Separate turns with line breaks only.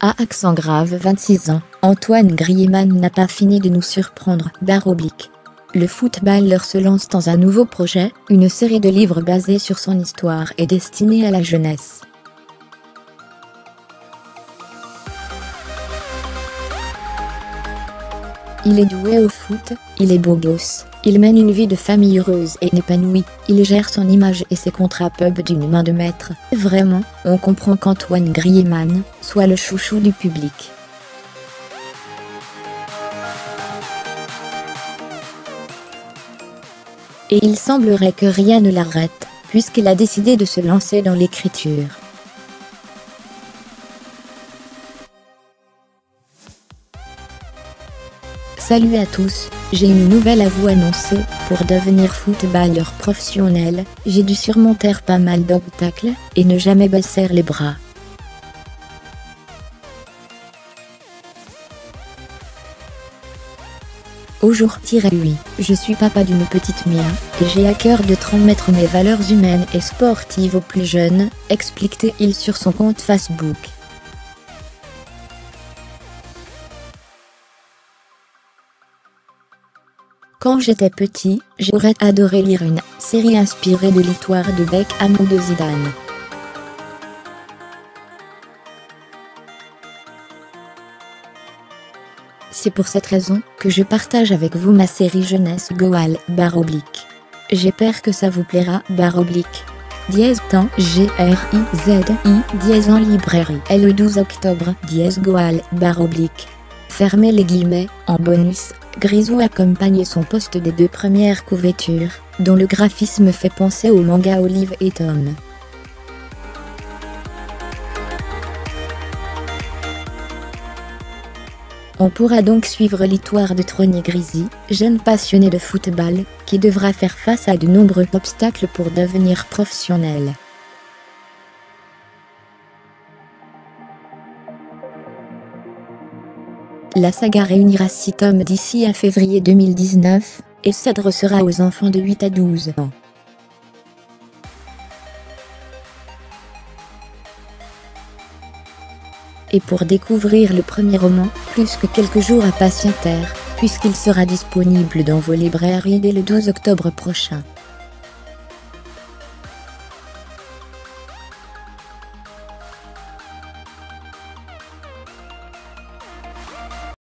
À accent grave 26 ans, Antoine Griezmann n'a pas fini de nous surprendre. Barre. Le footballeur se lance dans un nouveau projet, une série de livres basés sur son histoire et destinée à la jeunesse. Il est doué au foot, il est beau gosse, il mène une vie de famille heureuse et épanouie, il gère son image et ses contrats pub d'une main de maître. Vraiment, on comprend qu'Antoine Griezmann soit le chouchou du public. Et il semblerait que rien ne l'arrête, puisqu'il a décidé de se lancer dans l'écriture. Salut à tous, j'ai une nouvelle à vous annoncer, pour devenir footballeur professionnel, j'ai dû surmonter pas mal d'obstacles, et ne jamais baisser les bras. Aujourd'hui, je suis papa d'une petite Mia, et j'ai à cœur de transmettre mes valeurs humaines et sportives aux plus jeunes, explique-t-il sur son compte Facebook. Quand j'étais petit, j'aurais adoré lire une série inspirée de l'histoire de Beckham ou de Zidane. C'est pour cette raison que je partage avec vous ma série jeunesse Goal barre. J'espère que ça vous plaira barre. Dièse temps G R I Z I dièse en librairie. Et le 12 octobre dièse Goal barre oblique. Fermez les guillemets, en bonus, Grisou accompagne son poste des deux premières couvertures, dont le graphisme fait penser au manga Olive et Tom. On pourra donc suivre l'histoire de Trony Grisi, jeune passionné de football, qui devra faire face à de nombreux obstacles pour devenir professionnel. La saga réunira 6 tomes d'ici à février 2019, et s'adressera aux enfants de 8 à 12 ans. Et pour découvrir le premier roman, plus que quelques jours à patienter, puisqu'il sera disponible dans vos librairies dès le 12 octobre prochain.